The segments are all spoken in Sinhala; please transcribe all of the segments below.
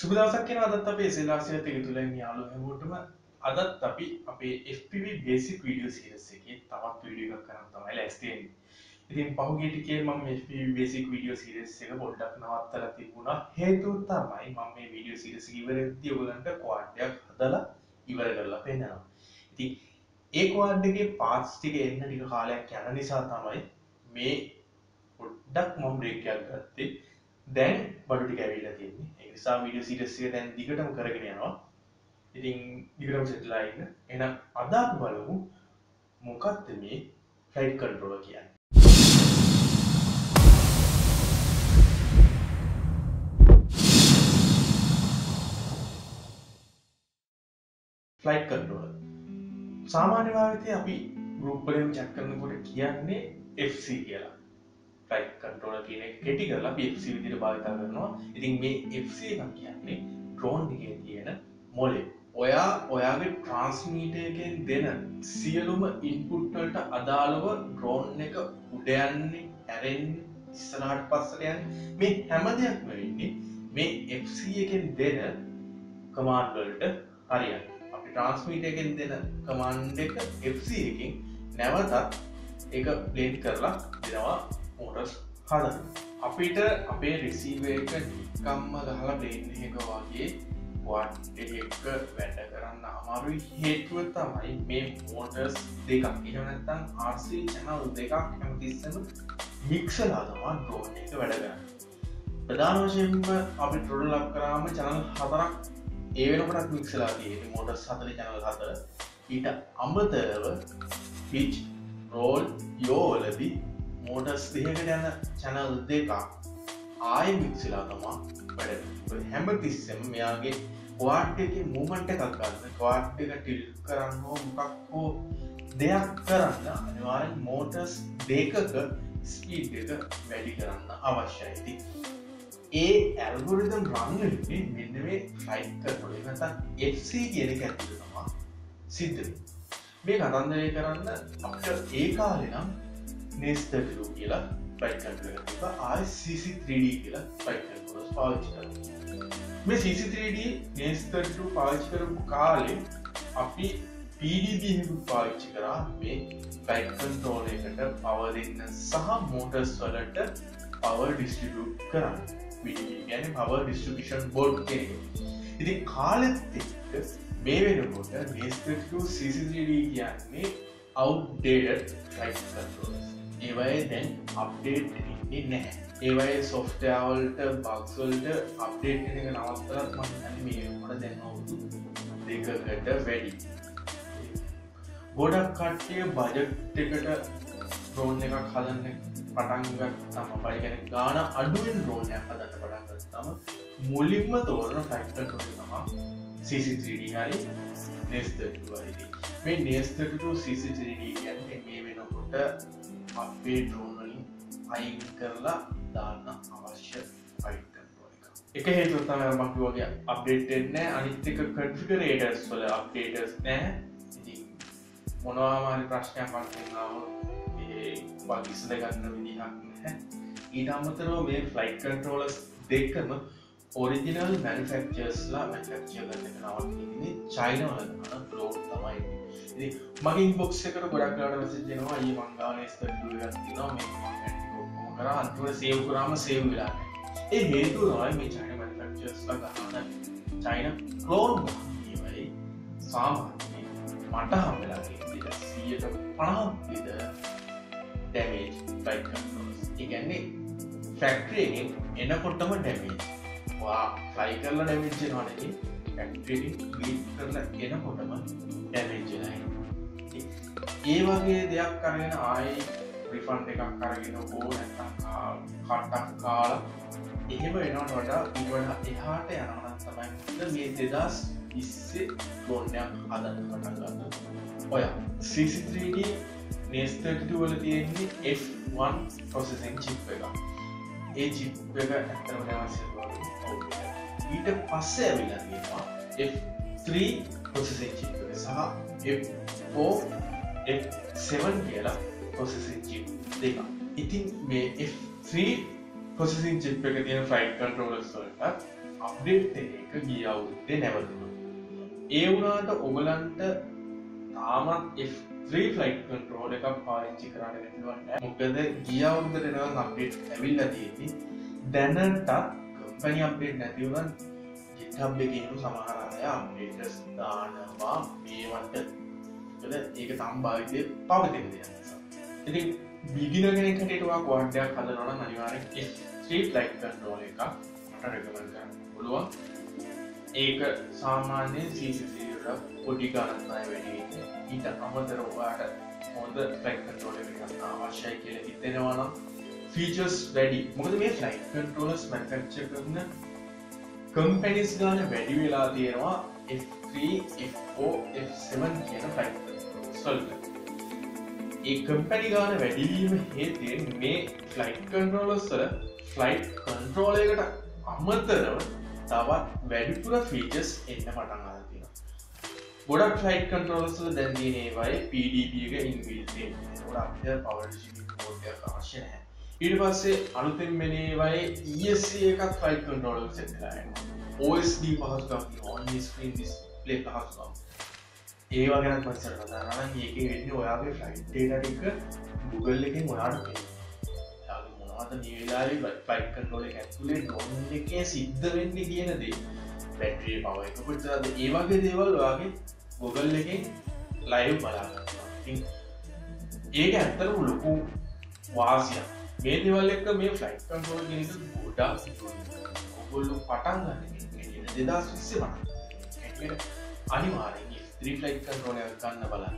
සුබදවසක් කියෙන අදත් අපේ සෙලාසිලත එකතුලෙන් යාලු හැමෝටම අදත් අපි අපේ FPV බේසික් වීඩියෝ සිරස් එක තවත් වීඩියෝ කරන්න තමයි ලැස්තයෙන් ඉතින් පහුගේටිකේ මම FPV බේසික් වීඩියෝ සිරස් එක පොඩ්ඩක් නවත්තර තිබුණා. හේතු තමයි මම මේ වීඩියෝ සිරස් ඉවරදී ඔයගලන්ට කෝඩ්යක් හදලා ඉවර කරලා පෙන්නනවා. ඉතින් ඒ කෝඩ්ඩගේ පාර්ට්ස් ටික එන්න ටික කාලයක් යන නිසා තමයි මේ පොඩ්ඩක් මම බ්‍රේක්යක් ගත්තේ. දැන් බඩු ටික ඇවිල්ලා තියෙන්නේ. නිසා වීඩියෝ සිරස්සිය දැන් දිගටම කරගෙන යනවා. ඉතින් දිගටම සෙටලා ඉන්න. එහෙනම් අද අපි බලමු මොකක්ද මේ ෆ්ලයිට් කන්ට්‍රෝලර් කියන්නේ. ෆ්ලයිට් කන්ට්‍රෝලර් සාමාන්‍ය භාවිතය අපි ගෲප් වලින් චැට් කරනකොට කියන්නේ FC කියලා. ෆයි් කටෝල කියන කෙටි කරලා පFC විදිට භාවිතා කරනවා. ඉතින් මේ FC එකක් කියන්නේ ට්‍රෝන් දිගේ තියෙන මොලේ ඔයා ඔයාගේ ට්‍රන්ස්මීටයකෙන් දෙන සියලුම ඉන්පුට්වලට අදාළව ඩ්‍රෝන් එක උඩයන්නේ ඇරෙන් ඉස්සනාට පස්සටයන් මේ හැම දෙයක්ම වෙන්නේ මේ FC එකෙන් දෙන කමාන්වලට හරියන් අපි ට්‍රන්ස්මීටයකෙන් දෙන කමාන්් එක FC එකින් නැවතත් එක ප්ලේන් කරලා දෙනවා. මෝටස් හදන්න අපිට අපේ රිසීවක නිකම්ම ගහලා ප්ලේන් එක වගේ එක වැඩ කරන්න අමාරුයි. හේතුව තමයි මේ මෝටර්ස් දෙකක්. එහනත්තන් ආර්සී චැනල් දෙකක් හැමතිස්සම මික්ෂලා තමා ඩෝන් එක වැඩගන්න ප්‍රධාන වශයෙන්ම අපි ටොඩ ලක් කරාම චැනල් හතරක් ඒ වෙනකටත් මික්සලා තියෙන මෝට සතර චැනල් හතර. ඊට අම්බතරව පිච් රෝල් යෝවලදී මෝටස් දෙහකට යන චැනල් දෙකක් ආය මික්සිලා තමා වැඩ. හැම තිස්සෙම මෙයාගේ වාට් එක මූමන්ට එකක් ගන්න වාට් එක ටිල් කරන්න හෝ මොකක් හෝ දෙයක් කරන්න අනිවාරෙන් මෝටස් දෙකක ස්පීඩ් එක වැඩි කරන්න අවශ්‍යයිති ඒ ඇල්ගොරිදම් රංගලේ මෙන්න මේ ෆයිට් කරනොල නතන් FC කියන ඇතුල තමා සිද්ධ මේ කතන්දරය කරන්න අපට ඒ කාලෙනම් නෙස්තටලු කියලා පයිකන්ට ආය CC3D කියලා පයිකන්ස් පාවිච්චි කර මේ CC3D නෙස්තටලු පාවිච්චි කරපු කාලෙ අපි පඩබ පාවිච්චි කරා. මේ ෆයිකන්ටෝල එකට පව දෙන්න සහ මෝටර්ස් වලට පව ඩිස්ටිබියට් කරන්න. ගැන පව ඩිස්ටිබිෂන් බෝඩ් කෙ ඉති කාලෙත් එක්ක මේ වෙනකොට නෙස්තටලු CC3D කියන්නේ outdated ෆයික් කන්ටෝලස් ඒවයි දැන් අප්ඩේට් ඉන්නේ නැහැ. ඒවයි සොෆ්ටවල්ට බක්සල්ට අප්ඩේට් එක නවත්තරත් මන්න මේ මට දැන් අවුදු දෙකකට වැඩි. ගොඩක් කට්ටිය බජට් එකට රෝන් එකක් හදන්න පටන්ගත් තම පරිගැන ගාන අඩුවෙන් රෝනය හදන්න පටන්ගත් තම මුලින්ම තෝරන ෆැක්ට තමා CC3D හරි නෙස්ත මේ නෙස්තට CC3D ගැන මේ වෙනකොට අපේ ඩ්‍රෝනලින් අයින් කරලා දාන්න අවශ්‍ය පයිටන් එක හේතුතම මක් වගේ අප්ඩේටෙන්නෑ අනිත්ක කටිකරේටස් වල අප්ඩේටස් නෑ මොනවාමාරි ප්‍රශ්නයක් පත්නාව වගිස්ද ගන්න විදිහක් නැහැ. ඊට අමතරව මේ ෆ්ලයි් කන්ට්‍රෝලස් දෙක්කම ඔරිජිනල් මැනිෆෙක්චර්ස්ලා මැෆක්චය ගන්න නවත් චයිනවල ලෝඩ් තමයි මගින් බොක්ස එකට ගොඩක් ලාට වසජනවා ඒ මංගාලස්ත තිනවා කර? අන්තුව සේව් කරාම සේව් වෙලා ඒ හේතු නොයි මේ චයින මනිෆක්චස්ල ගහන්න චයින කලෝන් වයි සාමාන්‍ය මට හම්වෙලාගේ සියට පණහක් විද ඩැමේජ් ෆයි ඉගැන්නේ ෆැක්ට්‍රේගෙන් එනකොටම ඩැමේජ් වා ෆ්ලයි කරලා ඩැමිච්ච නොනකි ෆැක්ට්‍රී කරලා එනකොටම ඩැමේජ්ලයි ඒ වගේ දෙයක් කරගෙන ආයි රිෆන්් එකක් කරගෙන හෝ නැතම් කට්ටක් කාල එහෙම වෙනවට වඩා ඉවට එහාට යනවන තමයි මේ දෙදස් ඉස්සේ ගොන්නයක් හදන්න පටගන්න ඔය CC3D නේස්තටවල තියෙන්නේ F1 ප්‍රොසෙසින් චිප් එක. ඒ චිප් එක ඇත්තරම අවශ්‍ය ඊට පස්සේ ඇවිලන්නවා F3 ප්‍රොසෙසින් චිප් එක සහ F4 F7 කියලා පොසසින් චිප් දෙක ඉතින් මේ F3 පොසසින් චිප් එක තියෙන ෆයිට් කන්ට්‍රෝලස් වලට අප්ඩේට් එක ගිය අවුත්තේ නැවතුන ඒ වුණාට ඔගලන්ට තාමත් F3 ෆලයි් කන්ටරෝල එකක් පාච්චි කරන්න නැතිවන්න මොකද ගියවුන්දට එනව අප්ඩේට් ඇවිල්ල තියෙති දැනටත් කම්පනි අප්ඩේට් නැතිවුවන් ජිටබ් එකනු සමහරය අප්ඩේටස් දානවා මේවන්ට ඒක සම්භාවිතය පවතින දෙයක් ඉතින් බිගිනගෙන කටටවා කවාඩයක් හදනවන අනිවාරෙන් ස්ට්‍රීට් ලයි් කන්ටරෝල එක මට රැකමන් කරන්න පුළුවන්. ඒක සාමාන්‍යයෙන් සීසිට පොඩි ගණන්තය වැඩි ඊට අමතර ඔවාට හොඳ ෆැක් කන්ටරෝල එක අවශ්‍යයි කියල හිතෙනවානම් ෆීචර්ස් වැඩි. මොකද මේ ෆලයි් කන්ටරෝලස් මැකච්ච කරන කම්පැනිස් ගාන වැඩි වෙලා තියෙනවා F3 F4 F7 කියන ෆලයි් සල්ට ඒ කම්පැනි ගාන වැඩිවීම හේතියෙන් මේ ෆලයි් කන්ට්‍රෝලස්තර ෆලයි් කන්ට්‍රෝලයකට අමතරව තවත් වැඩිපුර ෆීචස් එන්න පටන් ආතින ගොඩක් ෆලයි් කන්ට්‍රෝලස්ල දැන්දීනේ වයි පඩබක ඉන්විල්ේ ොඩක් පවර්ෂ අවශ්‍ය නෑ ඊට පස්සේ අනුතෙන් මෙනේ වයි ESC එකත් ෆයිල් කන්ට්‍රෝල සෙටලාන්න OSD පහසුකම් ඔන් ස්ක්‍රීන් ඩිස්පලේ පහසුකම්. ඒවා ගැන පස්සර කතාරන ඒක වෙන්න ඔයාගේ ෆලයි් ටේටටික Google එකින් ඔයාට මොනවත නිවෙලාරි ෆයි් කටෝල ඇතුලේ නොන්න එකේ සිද්ධ වෙන්න කියනදේ පැට්‍රිය පව එක පුටද ඒවාගේ දේවල් ඔයාගේ Google එකින් ලයිව් බලාගන්න ඒක ඇත්තරම ලොකු වාසිය මේ දෙවල් එක්ක මේ ෆලයි් කන්ටෝල් ගෙනක ගොඩා ඔගොල්ලු පටන් ගන්න. දෙදස් විස්සේ වන අනිවාරෙන් ත්‍රීෆලයි් කන්ට්‍රෝල ගන්න බලන්න.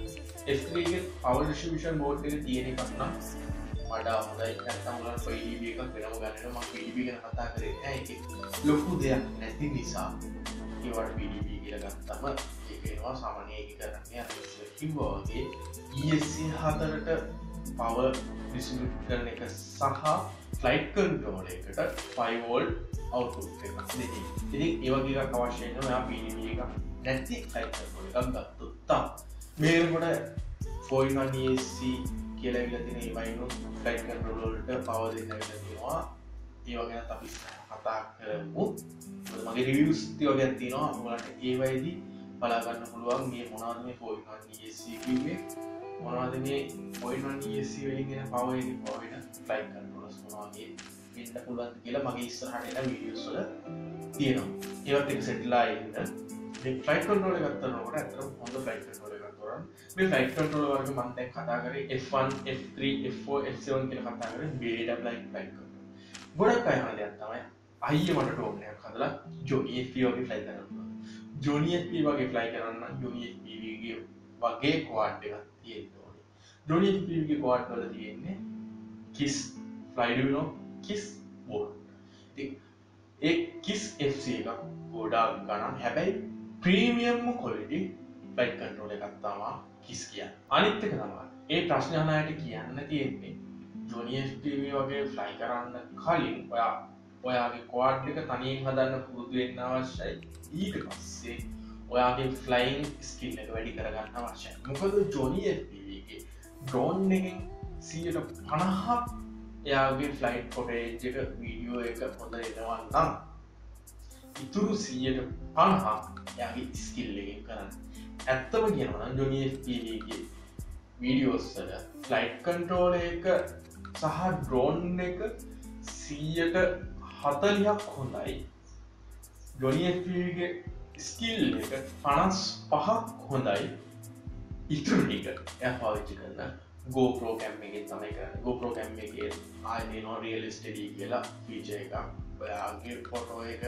F3 පවර්ෂවිෂන් බෝඩ් එක තියෙන කන්නම් වඩා හොඳයි. ඇත්තමුල පයිඩ එකක් වෙනම ගන්නන ම පිඩිබි ගැන කතා කරේ ඇ ලොකු දෙයක් නැති නිසා ඒවට පිඩිබි කියල ගත්තම ඒකෙනවා සාමනයක කරන්න කිම්බෝගේ ESC හතරට පව ඩිස්මිට් කරන එක සහ ෆලයිට් කන්ට්‍රෝල එකට ෆයිවෝල් අවු ඉති ඒවගේ අවශ්‍යයන ඔයා පිඩිබි එක නැති ෆලයිට් එකක් ගත්තුත්තා මේකොට ෆෝයින්සි කියලවිල තින වයිනු ෆලයි් කන්ටරෝල්ට පවද නැතිවා ඒවගෙන අපි කතා කරමු. මගේ රිවියස් තියෝගැන් තිනවා මුලට ඒවයිදි බලාගන්න පුළුවන් මේ මොනාද මේ ෆෝයින්ගේ මොනවාද මේ පොයින් වලින්ගෙන පවයි පොයින ෆලයි් කන්ටරෝලස් මොවාගේ ඉන්න පුළුවන් කියලා මගේ ඉස්සරහට විඩියස්වල තියෙනවා. ඒවත් එක සෙටලා ඉන්න. ෆලයි් කටෝල ගත්තනකට ඇතර හොඳ ෆලයි් කටෝල ගත්තුරන් මේ ෆලයි් කටෝල වර්ග මන්තැන් කතාකර F1 F3 F4 F7 කියල කතාකර බේඩ ලයි ෆලයි් ගොඩක් අයහන දෙයක් තමයි අයිය මට ටෝනයක් හදලා ජොනි වගේ ෆලයි කරන්න ජොනිය වගේ ෆලයි කරන්න ජොනිගේ වගේ කවාඩ් එකක් තියෙන්නේ ජොනි ගේ කවාඩ් වල තියෙන්නේ කිස් ෆලයිඩනෝ කිස් බෝඩ් ඒ කිස් FC එකක් ගොඩා ගණන්. හැබැයි ප්‍රීමියම්ම කොලිටි ෆයිට් කන්ටරෝල එකත්තාවා කිස් කිය අනිත්තක තමා ඒ ප්‍රශ්නයනයට කියන්න තියෙන්නේ ජොනිස්ටව වගේ ෆ්ලයි කරන්න කලින් ඔයා ඔයාගේ කවාඩ්ික තනියෙන් හදන්න පුරුදුවෙන්න අවශ්‍යයි. ඊට පස්සේ ඔයාගේ ෆ්ලයින් ස්කිල් එක වැඩි කරගන්න අවශ්‍යයි. මොකද ජොනිගේ ඩ්‍රෝන් එකින් සීට පණහක් එයාගේ ෆ්ලයිට් කොටේජ් එක වීඩියෝ එක හොඳ එනවන්නම් ඉතුරු සීයට පණහා යාගේ ස්කිල්ලකින් කරන්න. ඇත්තම කියනවන ජොනිගේ වීඩියෝස්සල ෆලයිට් කන්ට්‍රෝල එක සහ ඩ්‍රෝන් එක සීයට හතලියක් හොඳයි. ජොනිගේ ස්කිල් එක පනස් පහක් හොඳයි. ඉතුරටික ය පාවිච්චි කරන්න ගෝපරෝකැම් එක තමයි කරන්න. ගෝපරෝකැම් එක ආය නෝ රියල් ස්ටඩී කියලා පීච එකක්. ඔයාගේ පොටෝ එක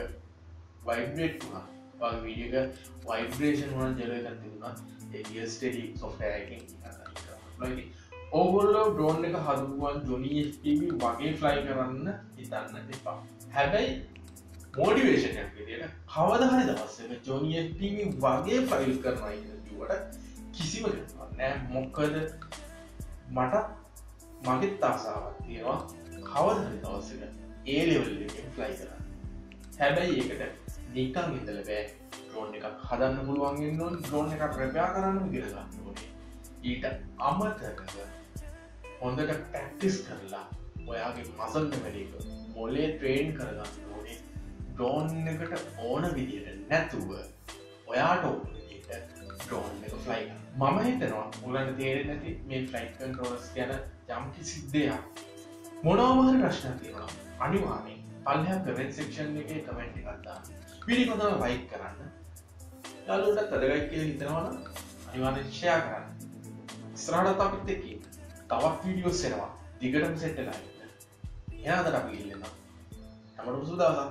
වයිබ්‍රේට් වුණා. වීඩියක වයිබ්‍රේෂන් වන ජලයකන් තිබුණා. ඒස්ටඩි සොෆ්ටයකින් ඕගොල්ලෝ ඩෝන් එක හදුවන් ජොනි වගේ ෆ්ලයි කරන්න හිතන්න එපා. හැබැයි මෝඩිවේෂනයක් විදියට කවද හරි දවස්සක ජොනිය වගේ ෆයිල් කරනයි ට කිසිම නෑ. මොක්කද මට මගෙත් තාසාාවක් තියෙනවා. කවද හරි දවස්සක ඒලෙවල් ෆ්ලයි කරන්න. හැබැයි ඒකට නිකං ඉදල බෑ. ඩ්‍රෝන් එකක් හදන්න පුළුවන්ගෙන් නොන් ඩ්‍රෝන් එකක් රැපයා කරන්න ගිරගන්න ඕනේ. ඊට අමතරව හොඳට පැක්ටිස් කරලා ඔයාගේ මසල්ට වැඩක මොලේ ට්‍රේන් කරගන්න ඕනේ ඩ්‍රෝන් එකට ඕන විදියට නැතුව ඔයාට ඕන විදියට ඩ්‍රෝන් එක ෆ්ලයි මම හිතනවා උලන්න තේරෙන් නැති මේ ෆ්ලයි් කන්ටරෝලස් ගැන යම්කි සිද්ධයක් මොනවමහර ප්‍රශ්න තියෙනවා. අනිවානේ පල්හ කවෙන් සෙක්ෂන් එක කමෙන්ට් එකත්තා පිරිකොඳව වයික් කරන්න. යාලුට තදගයි කියල හිතනවන අනිවාර්ශයා කරන්න. ස්රාඩත් අපිත් එක්ක තවත් වීඩියෝස් එෙනවා. දිගටම සෙට්ටලා එයාදට අපි ඉල්ලෙනවා. තමට සුදාසා